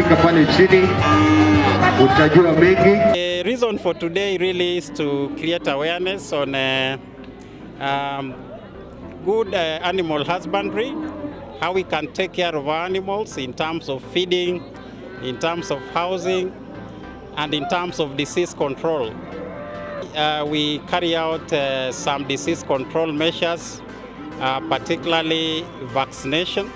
ukifika pale chini utajua mengi. The reason for today really is to create awareness on uh, um, good uh, animal husbandry, how we can take care of our animals in terms of feeding, in terms of housing, and in terms of disease control. Uh, we carry out uh, some disease control measures, uh, particularly vaccination.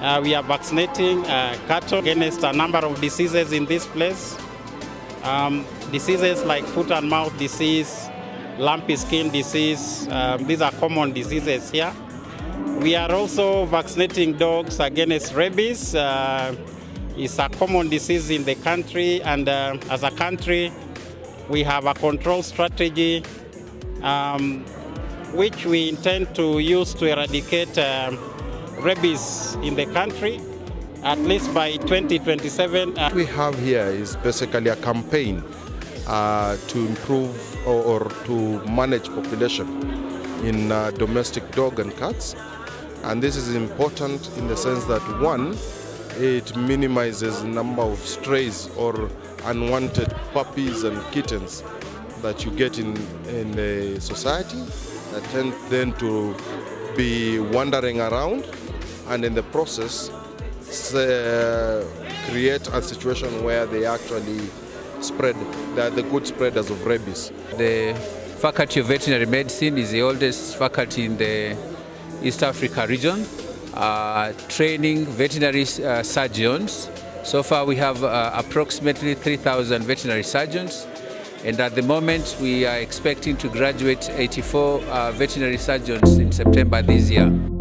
Uh, we are vaccinating uh, cattle against a number of diseases in this place. Um, diseases like foot and mouth disease, lumpy skin disease, um, these are common diseases here. We are also vaccinating dogs against rabies. Uh, it's a common disease in the country, and uh, as a country, we have a control strategy um, which we intend to use to eradicate um, rabies in the country at least by 2027. Uh, What we have here is basically a campaign uh, to improve or, or to manage population in uh, domestic dog and cats. And this is important in the sense that one, it minimizes the number of strays or unwanted puppies and kittens that you get in, in society that tend then to be wandering around and in the process uh, create a situation where they actually spread, are the good spreaders of rabies. The Faculty of Veterinary Medicine is the oldest faculty in the East Africa region, uh, training veterinary uh, surgeons. So far, we have uh, approximately 3,000 veterinary surgeons, and at the moment, we are expecting to graduate 84 uh, veterinary surgeons in September this year.